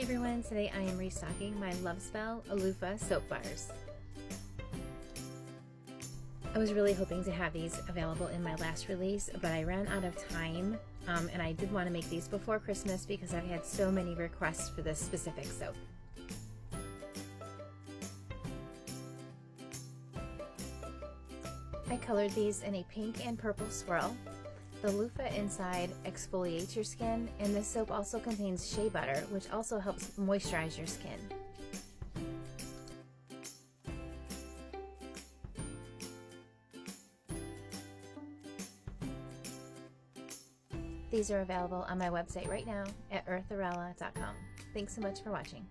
Hey everyone, today I am restocking my Love Spell Oloofa soap bars. I was really hoping to have these available in my last release, but I ran out of time um, and I did want to make these before Christmas because I've had so many requests for this specific soap. I colored these in a pink and purple swirl. The loofah inside exfoliates your skin, and this soap also contains shea butter, which also helps moisturize your skin. These are available on my website right now at eartharella.com. Thanks so much for watching.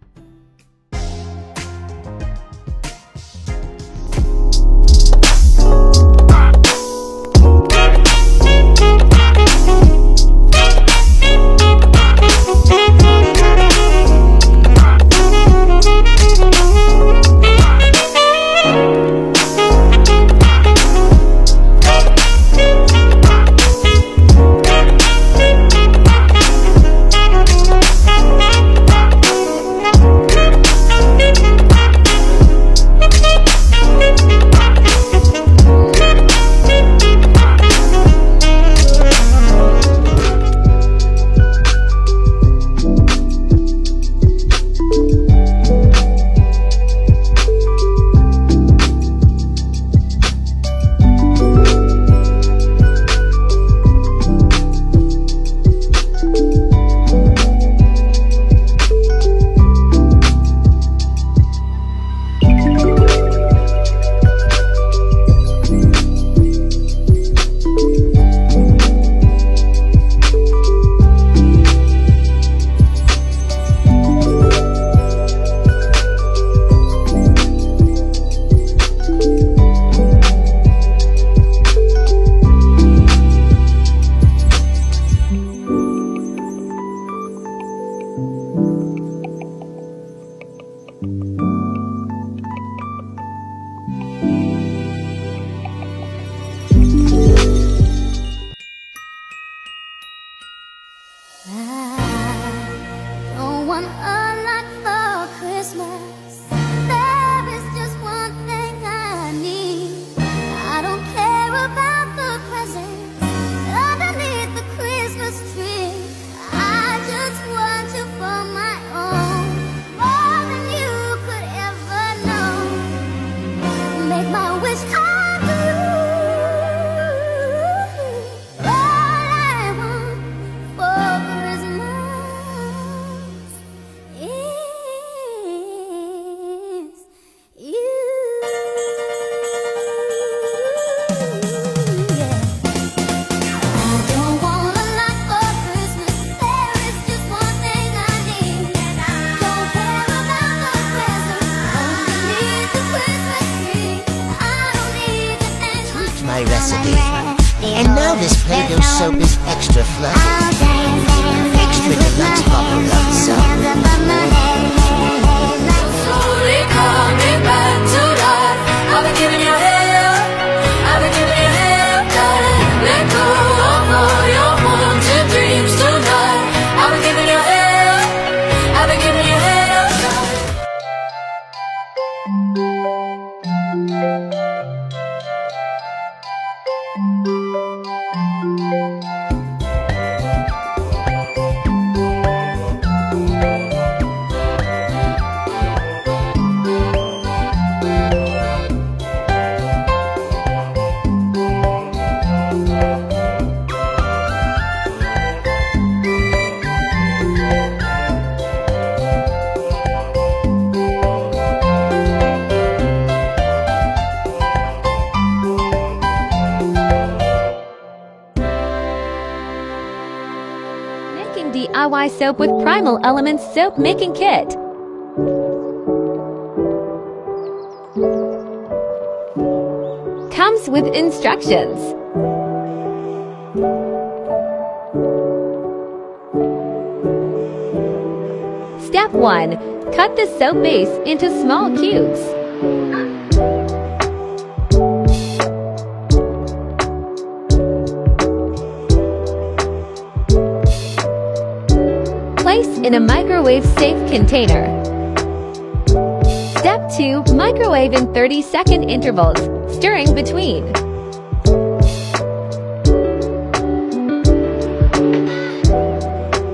Recipe. And now this Play-Doh soap is extra fluffy. Extra deluxe bubble love soap. DIY soap with Primal Elements Soap Making Kit. Comes with instructions. Step 1. Cut the soap base into small cubes. In a microwave microwave safe container. Step 2. Microwave in 30 second intervals, stirring between.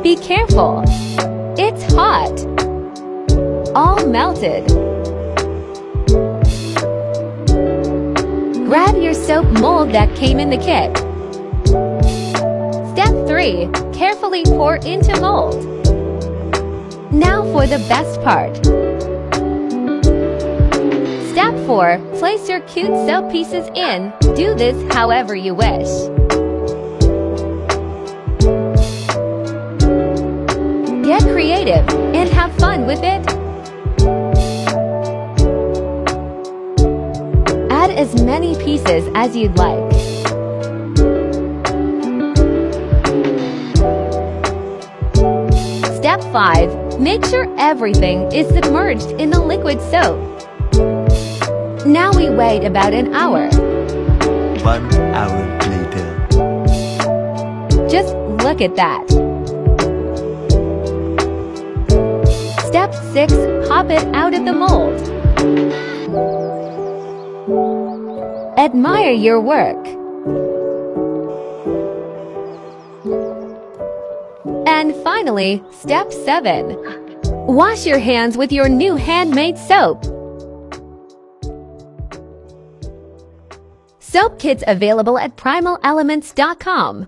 Be careful. It's hot. All melted. Grab your soap mold that came in the kit. Step 3. Carefully pour into mold. Now for the best part. Step 4. Place your cute soap pieces in. Do this however you wish. Get creative and have fun with it. Add as many pieces as you'd like. Step 5. Make sure everything is submerged in the liquid soap. Now we wait about an hour. One hour later. Just look at that. Step 6. Pop it out of the mold. Admire your work. Finally, step 7. Wash your hands with your new handmade soap. Soap kits available at primalelements.com.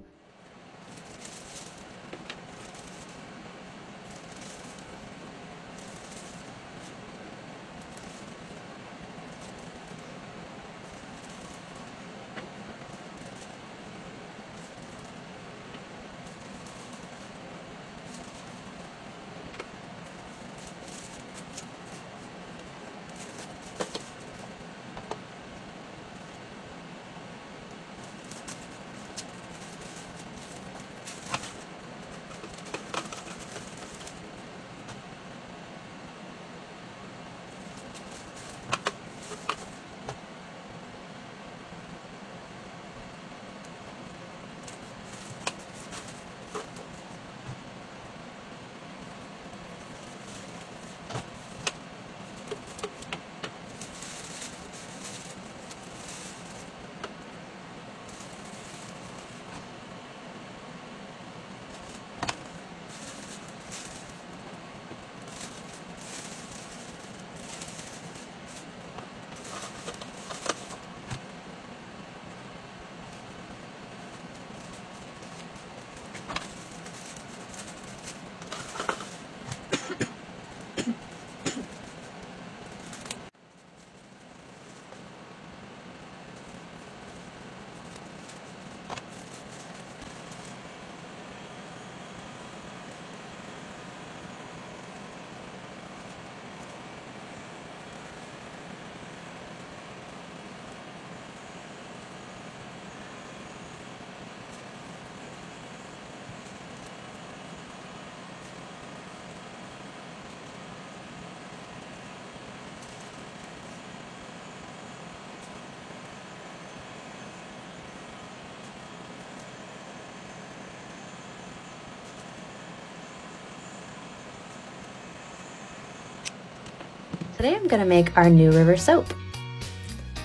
Today I'm going to make our new river soap.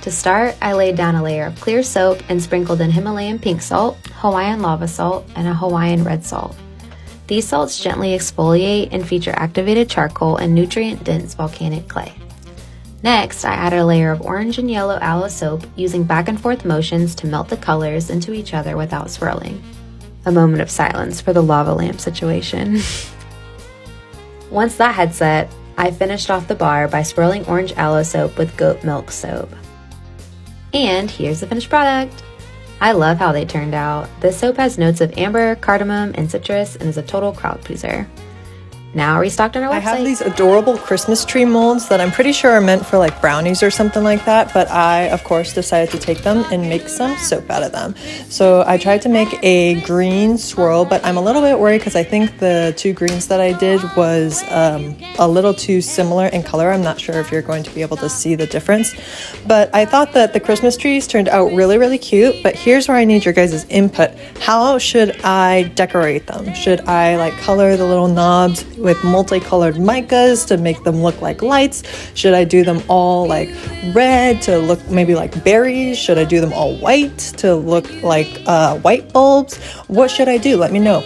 To start, I laid down a layer of clear soap and sprinkled in Himalayan pink salt, Hawaiian lava salt, and a Hawaiian red salt. These salts gently exfoliate and feature activated charcoal and nutrient dense volcanic clay. Next, I added a layer of orange and yellow aloe soap using back and forth motions to melt the colors into each other without swirling. A moment of silence for the lava lamp situation. Once that had set, I finished off the bar by swirling orange aloe soap with goat milk soap. And here's the finished product. I love how they turned out. This soap has notes of amber, cardamom, and citrus and is a total crowd pleaser. Now restocked on our website. I have these adorable Christmas tree molds that I'm pretty sure are meant for like brownies or something like that, but I, of course, decided to take them and make some soap out of them. So I tried to make a green swirl, but I'm a little bit worried because I think the two greens that I did was um, a little too similar in color. I'm not sure if you're going to be able to see the difference, but I thought that the Christmas trees turned out really, really cute. But here's where I need your guys' input. How should I decorate them? Should I like color the little knobs with multicolored micas to make them look like lights? Should I do them all like red to look maybe like berries? Should I do them all white to look like uh, white bulbs? What should I do? Let me know.